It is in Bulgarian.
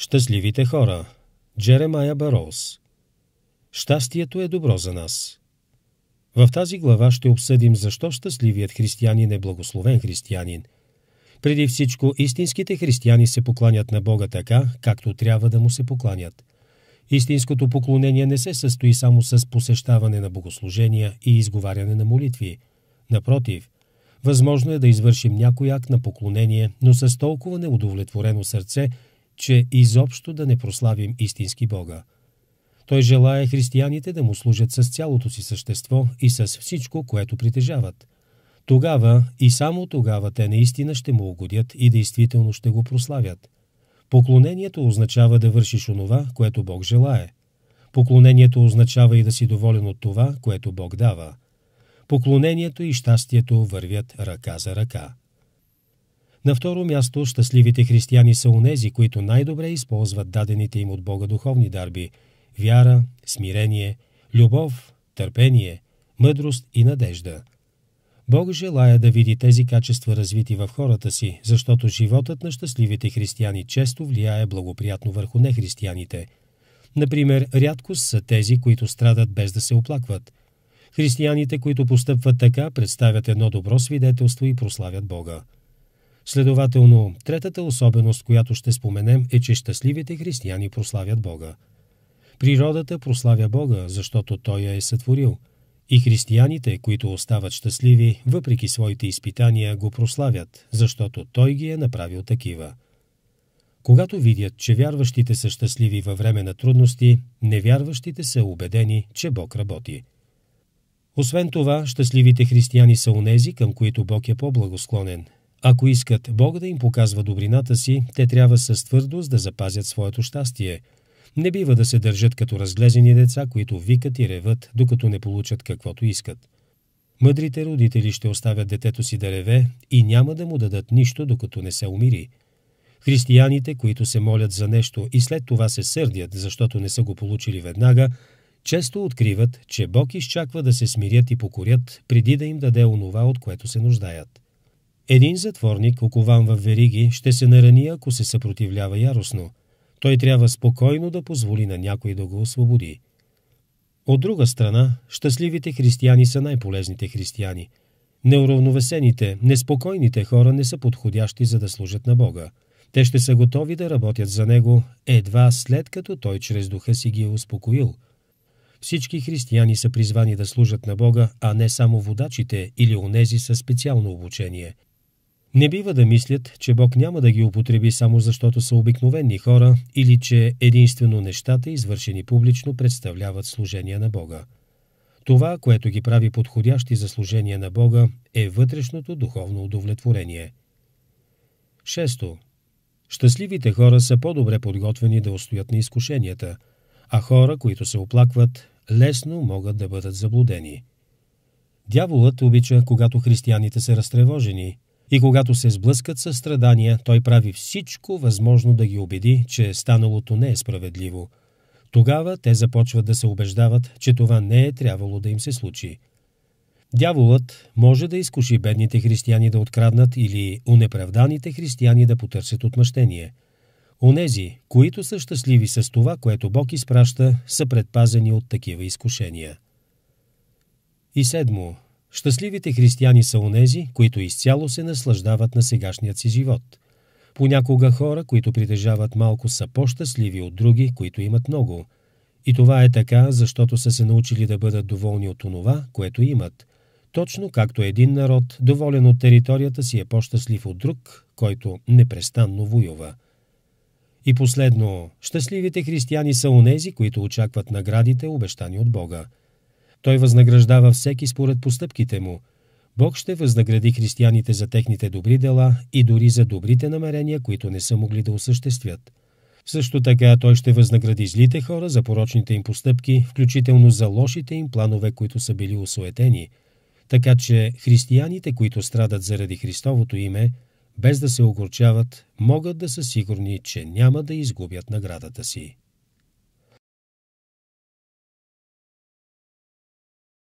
Щастливите хора Джеремая Бароус Щастието е добро за нас. В тази глава ще обсъдим защо щастливият християнин е благословен християнин. Преди всичко, истинските християни се покланят на Бога така, както трябва да му се покланят. Истинското поклонение не се състои само с посещаване на богослужения и изговаряне на молитви. Напротив, възможно е да извършим някой акт на поклонение, но с толкова неудовлетворено сърце, че изобщо да не прославим истински Бога. Той желая християните да му служат с цялото си същество и с всичко, което притежават. Тогава и само тогава те наистина ще му угодят и действително ще го прославят. Поклонението означава да вършиш онова, което Бог желае. Поклонението означава и да си доволен от това, което Бог дава. Поклонението и щастието вървят ръка за ръка. На второ място, щастливите християни са онези, които най-добре използват дадените им от Бога духовни дарби – вяра, смирение, любов, търпение, мъдрост и надежда. Бог желая да види тези качества развити в хората си, защото животът на щастливите християни често влияе благоприятно върху нехристияните. Например, рядко са тези, които страдат без да се оплакват. Християните, които постъпват така, представят едно добро свидетелство и прославят Бога. Следователно, третата особеност, която ще споменем, е, че щастливите християни прославят Бога. Природата прославя Бога, защото Той я е сътворил. И християните, които остават щастливи, въпреки своите изпитания, го прославят, защото Той ги е направил такива. Когато видят, че вярващите са щастливи във време на трудности, невярващите са убедени, че Бог работи. Освен това, щастливите християни са онези, към които Бог е по-благосклонен, ако искат Бог да им показва добрината си, те трябва с твърдост да запазят своето щастие. Не бива да се държат като разглезени деца, които викат и реват, докато не получат каквото искат. Мъдрите родители ще оставят детето си да реве и няма да му дадат нищо, докато не се умири. Християните, които се молят за нещо и след това се сърдят, защото не са го получили веднага, често откриват, че Бог изчаква да се смирят и покорят, преди да им даде онова, от което се нуждаят. Един затворник, окован в вериги, ще се нарани, ако се съпротивлява яростно. Той трябва спокойно да позволи на някой да го освободи. От друга страна, щастливите християни са най-полезните християни. Неуравновесените, неспокойните хора не са подходящи за да служат на Бога. Те ще са готови да работят за Него едва след като Той чрез духа си ги е успокоил. Всички християни са призвани да служат на Бога, а не само водачите или онези със специално обучение – не бива да мислят, че Бог няма да ги употреби само защото са обикновени хора или че единствено нещата, извършени публично, представляват служение на Бога. Това, което ги прави подходящи за служение на Бога, е вътрешното духовно удовлетворение. Шесто. Щастливите хора са по-добре подготвени да устоят на изкушенията, а хора, които се оплакват, лесно могат да бъдат заблудени. Дяволът обича, когато християните са разтревожени, и когато се сблъскат със страдания, той прави всичко възможно да ги убеди, че станалото не е справедливо. Тогава те започват да се убеждават, че това не е трябвало да им се случи. Дяволът може да изкуши бедните християни да откраднат или унеправданите християни да потърсят отмъщение. Онези, които са щастливи с това, което Бог изпраща, са предпазени от такива изкушения. И седмо, Щастливите християни са онези, които изцяло се наслаждават на сегашният си живот. Понякога хора, които притежават малко, са по-щастливи от други, които имат много. И това е така, защото са се научили да бъдат доволни от онова, което имат. Точно както един народ, доволен от територията си, е по-щастлив от друг, който непрестанно воюва. И последно, щастливите християни са онези, които очакват наградите, обещани от Бога. Той възнаграждава всеки според постъпките му. Бог ще възнагради християните за техните добри дела и дори за добрите намерения, които не са могли да осъществят. Също така той ще възнагради злите хора за порочните им постъпки, включително за лошите им планове, които са били осуетени. Така че християните, които страдат заради Христовото име, без да се огорчават, могат да са сигурни, че няма да изгубят наградата си.